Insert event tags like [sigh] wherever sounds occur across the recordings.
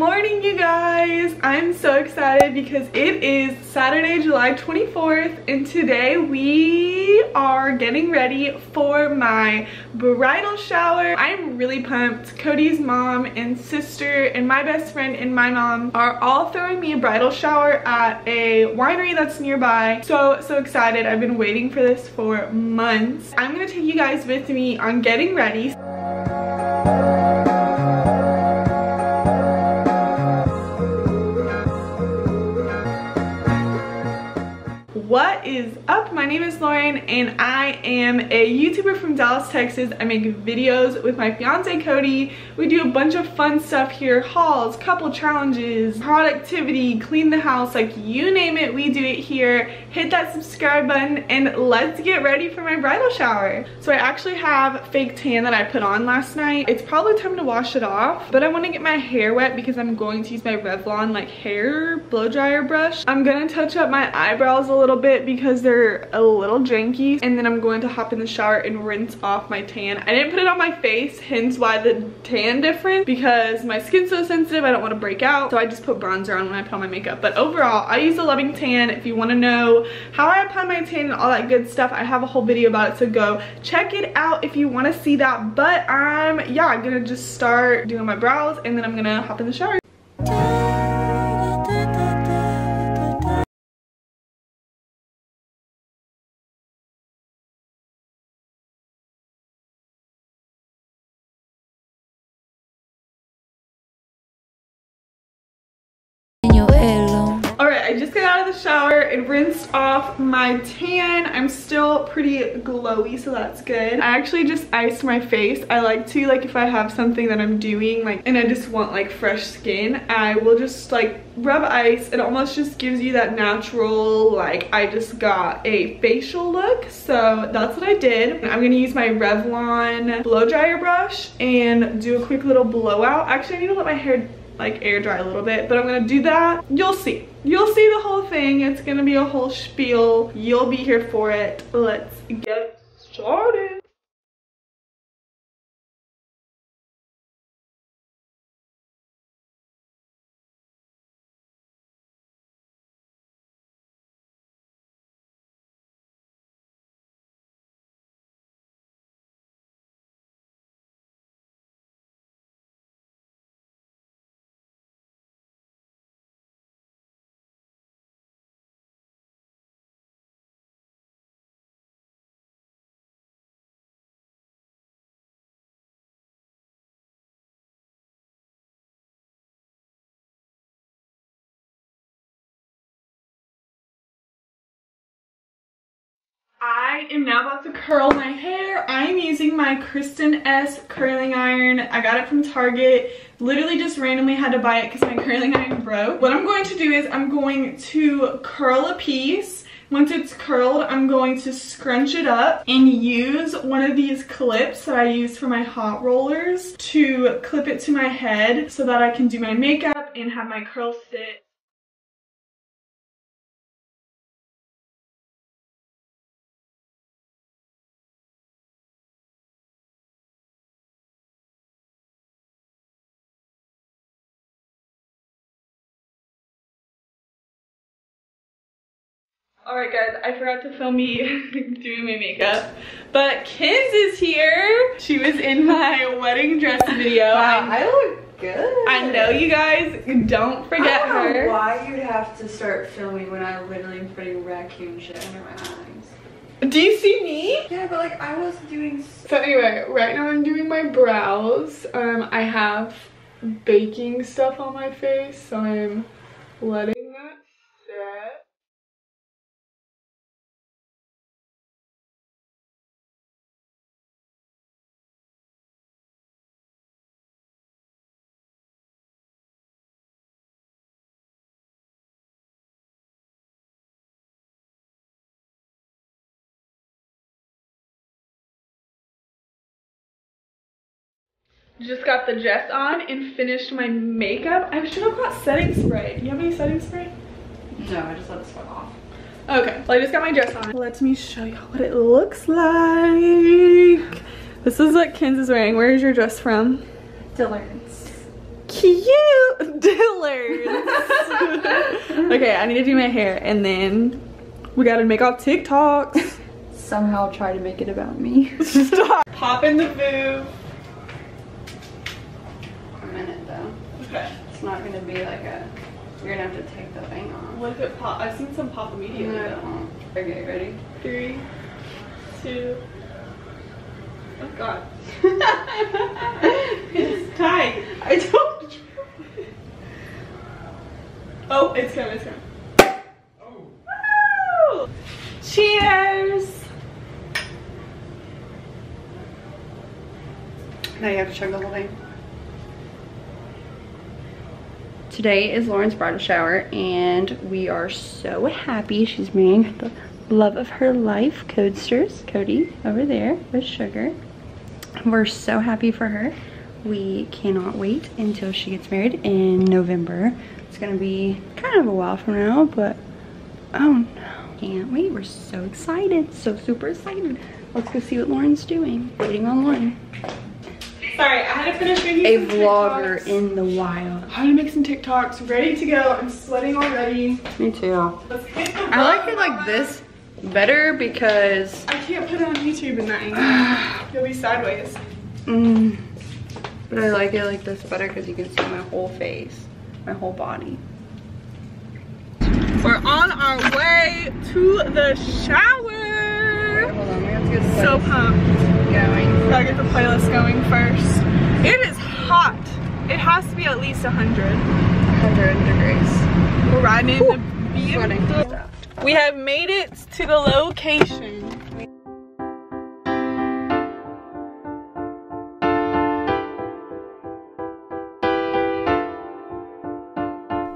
morning you guys. I'm so excited because it is saturday july 24th and today we are getting ready for my bridal shower. I'm really pumped. Cody's mom and sister and my best friend and my mom are all throwing me a bridal shower at a winery that's nearby. So so excited. I've been waiting for this for months. I'm gonna take you guys with me on getting ready is up. My name is lauren and i am a youtuber from dallas texas. I make videos with my fiance cody. We do a bunch of fun stuff here hauls couple challenges productivity clean the house like you name it we do it here hit that subscribe button and let's get ready for my bridal shower. So i actually have fake tan that i put on last night. It's probably time to wash it off but i want to get my hair wet because i'm going to use my revlon like hair blow dryer brush. I'm gonna touch up my eyebrows a little bit because they're a little janky and then I'm going to hop in the shower and rinse off my tan. I didn't put it on my face hence why the tan different because my skin's so sensitive I don't want to break out. So I just put bronzer on when I put on my makeup. But overall I use the Loving Tan if you want to know how I apply my tan and all that good stuff. I have a whole video about it so go check it out if you want to see that. But I'm yeah I'm gonna just start doing my brows and then I'm gonna hop in the shower. All right I just got out shower and rinsed off my tan. I'm still pretty glowy, so that's good. I actually just iced my face. I like to, like if I have something that I'm doing, like, and I just want like fresh skin, I will just like rub ice. It almost just gives you that natural, like I just got a facial look. So that's what I did. I'm gonna use my Revlon blow dryer brush and do a quick little blowout. Actually, I need to let my hair like air dry a little bit but i'm gonna do that. You'll see. You'll see the whole thing. It's gonna be a whole spiel. You'll be here for it. Let's get started I am now about to curl my hair. I'm using my Kristin Ess curling iron. I got it from Target. Literally just randomly had to buy it because my curling iron broke. What I'm going to do is I'm going to curl a piece. Once it's curled, I'm going to scrunch it up and use one of these clips that I use for my hot rollers to clip it to my head so that I can do my makeup and have my curl sit Alright guys, I forgot to film me [laughs] doing my makeup, but Kins is here. She was in my wedding dress video. Wow, I, look good. I know you guys, don't forget I don't her. Know why you'd have to start filming when I literally am putting raccoon shit under my eyes. Do you see me? Yeah, but like I was doing So anyway, right now I'm doing my brows. Um, I have baking stuff on my face, so I'm letting just got the dress on and finished my makeup. I should have got setting spray. Do you have any setting spray? No, I just let it sweat off. Okay, well I just got my dress on. Let me show y'all what it looks like. This is what Kins is wearing. Where is your dress from? Dillard's. cute [laughs] Dillard's! [laughs] okay, I need to do my hair and then we gotta make all TikToks. Somehow try to make it about me. [laughs] Stop. Pop in the booth. A minute It's not gonna be like a. You're gonna have to take the thing off. What if it pop? I've seen some pop immediately. No, I don't. Okay, ready? Three, two. Oh god. [laughs] it's tight. I told you. Oh, it's coming, it's coming. Oh. Cheers! Now you have to chug the whole thing. Today is Lauren's bridal shower and we are so happy. She's marrying the love of her life, Codesters, Cody over there with Sugar. We're so happy for her. We cannot wait until she gets married in November. It's gonna be kind of a while from now, but oh no, can't wait. We're so excited, so super excited. Let's go see what Lauren's doing. Waiting on Lauren. Sorry, I had to finish making A vlogger TikToks. in the wild. How to make some TikToks. Ready to go. I'm sweating already. Me too. I like it like this better because I can't put it on YouTube in that angle. [sighs] You'll be sideways. mm, but I like it like this better because you can see my whole face, my whole body. We're on our way to the shower. Hold on, we have to get So pumped. going. Gotta get the playlist going first. It is hot. It has to be at least 100. 100 degrees. We're riding in the Sweating. BMW. We have made it to the location.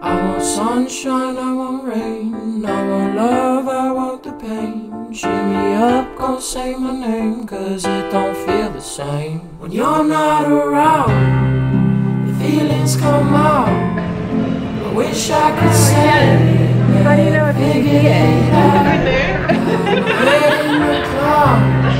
I want sunshine, I want rain, I want love, I want the pain. Shimmy up, gon' say my name, cause it don't feel the same. When you're not around, the feelings come out. I wish I could say, How do you know if figured it out. Head in the clouds,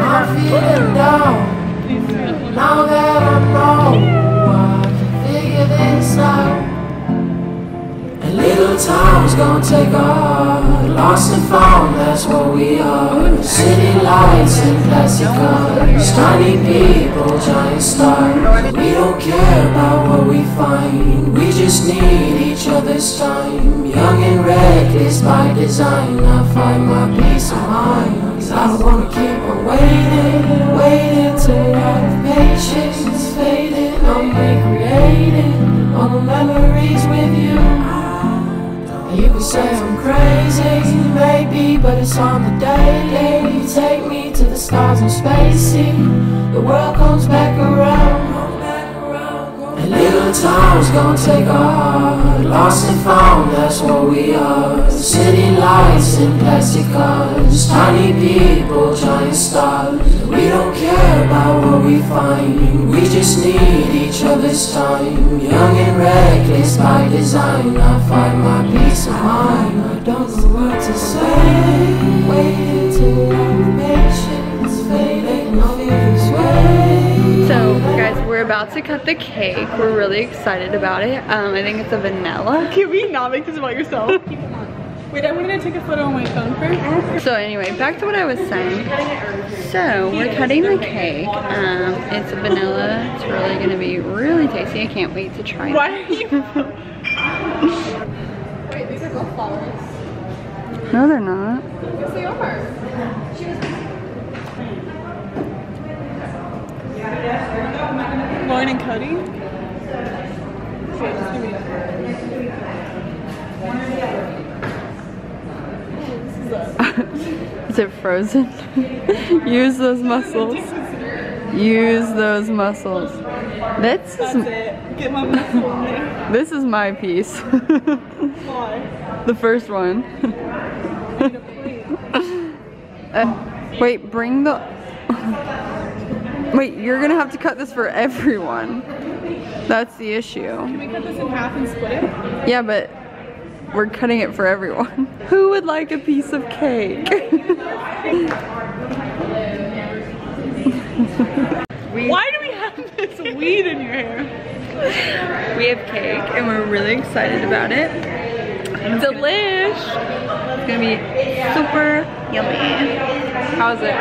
I'm feeling down. Now that I know, I can figure this out. And little time's gonna take our lost and found, that's what we are. City lights and plastic cars, tiny people, giant stars. We don't care about what we find, we just need each other's time. Young and reckless by design, I find my peace of mind. Cause I don't wanna keep on waiting, waiting till our patience is fading. I'm recreating all the memories with you. You can say I'm it's on the daily. You take me to the stars and space, see, the world comes back around. Time's gonna take our lost and found, that's what we are. City lights and plastic cars, tiny people, giant stars. We don't care about what we find, we just need each other's time. Young and reckless by design, I find my peace of mind. I don't know what to say, waiting till patience fading, feel this way. So, guys, we're about to cut the cake. We're really excited about it. Um, I think it's a vanilla. [laughs] Can we not make this about yourself? [laughs] Wait, I wanted to take a photo on my phone first. So anyway, back to what I was saying. So we're cutting the cake. Um, it's vanilla. It's really gonna be really tasty. I can't wait to try it. Why are you? [laughs] Wait, these are both flowers. No, they're not. Yes, they are. Lauren and Cody. Okay, just give me that. Is it frozen? Use those muscles. Use those muscles. This That's is it. Get my muscle [laughs] this is my piece. The first one. Uh, wait, bring the. Wait, you're gonna have to cut this for everyone. That's the issue. Can we cut this in half and split it? Yeah, but we're cutting it for everyone. [laughs] Who would like a piece of cake? [laughs] Why do we have this weed in your hair? we have cake and we're really excited about it. Delish. It's gonna be super yummy. How's it?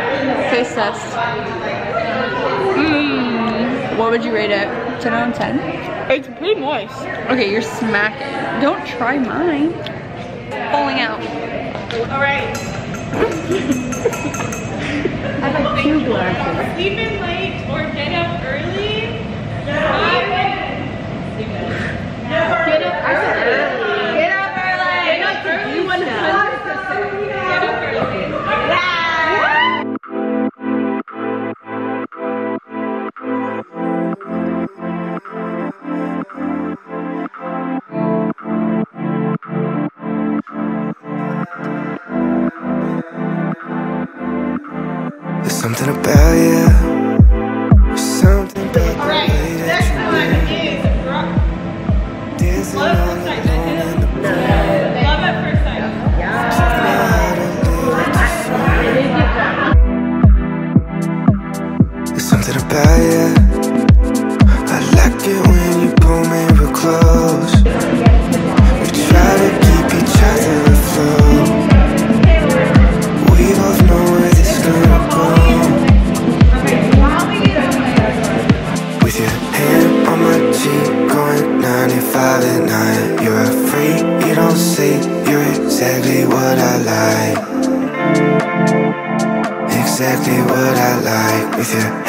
Taste test. Mmm. What would you rate it? 10 out of 10? It's pretty moist. Okay, you're smacking. Don't try mine. Falling out. All right. I have two glasses. Sleep in late or get up early. I Get up early.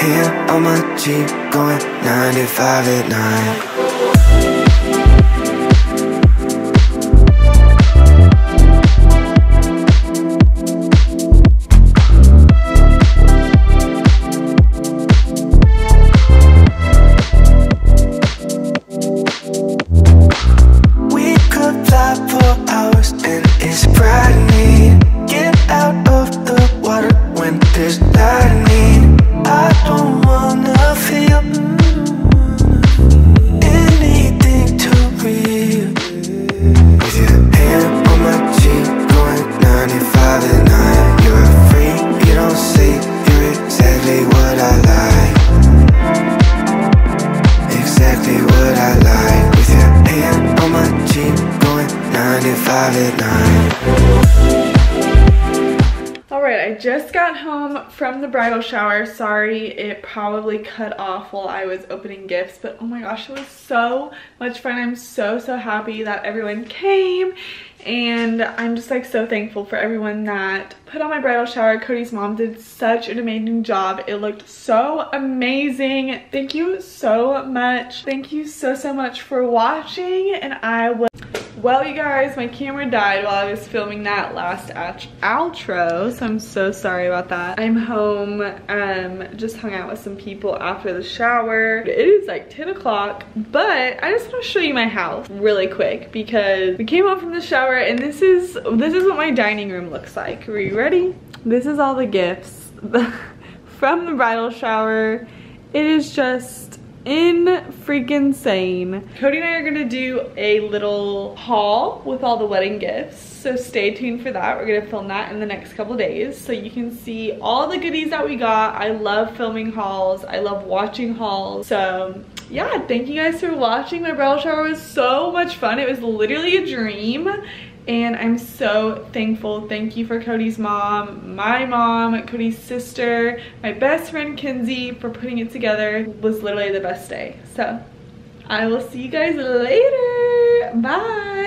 Here on my Jeep, going 95 at night. From the bridal shower. Sorry, it probably cut off while I was opening gifts, but oh my gosh, it was so much fun. I'm so, so happy that everyone came. And I'm just like so thankful for everyone that put on my bridal shower. Cody's mom did such an amazing job. It looked so amazing. Thank you so much. Thank you so, so much for watching. And I will well, you guys, my camera died while I was filming that last out- outro, so I'm so sorry about that. I'm home, um, just hung out with some people after the shower. It is like 10 o'clock, but I just want to show you my house really quick because we came home from the shower and this is, this is what my dining room looks like. Are you ready? This is all the gifts [laughs] from the bridal shower. It is just in freaking sane. Cody and I are gonna do a little haul with all the wedding gifts. So stay tuned for that. We're gonna film that in the next couple days so you can see all the goodies that we got. I love filming hauls. I love watching hauls. So yeah, thank you guys for watching. My bridal shower was so much fun. It was literally a dream and I'm so thankful. Thank you for Cody's mom, my mom, Cody's sister, my best friend Kinsey for putting it together. It was literally the best day. So I will see you guys later. Bye.